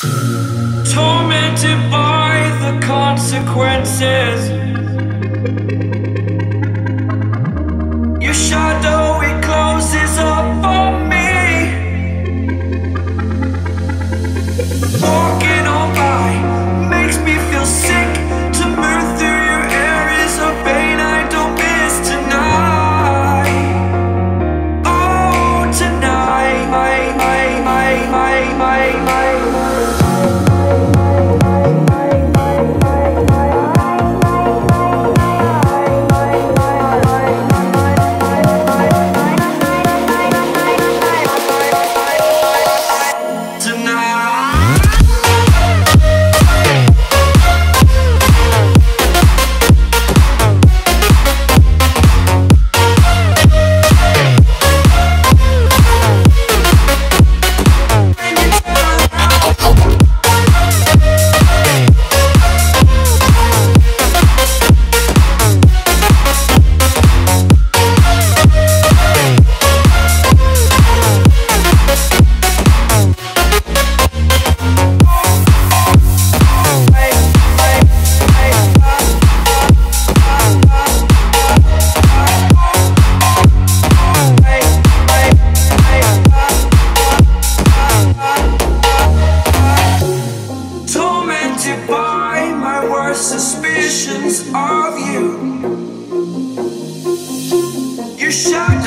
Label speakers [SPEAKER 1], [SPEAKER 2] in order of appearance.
[SPEAKER 1] tormented by the consequences. Your shadow, it closes up on me. Walking visions of you. You shine.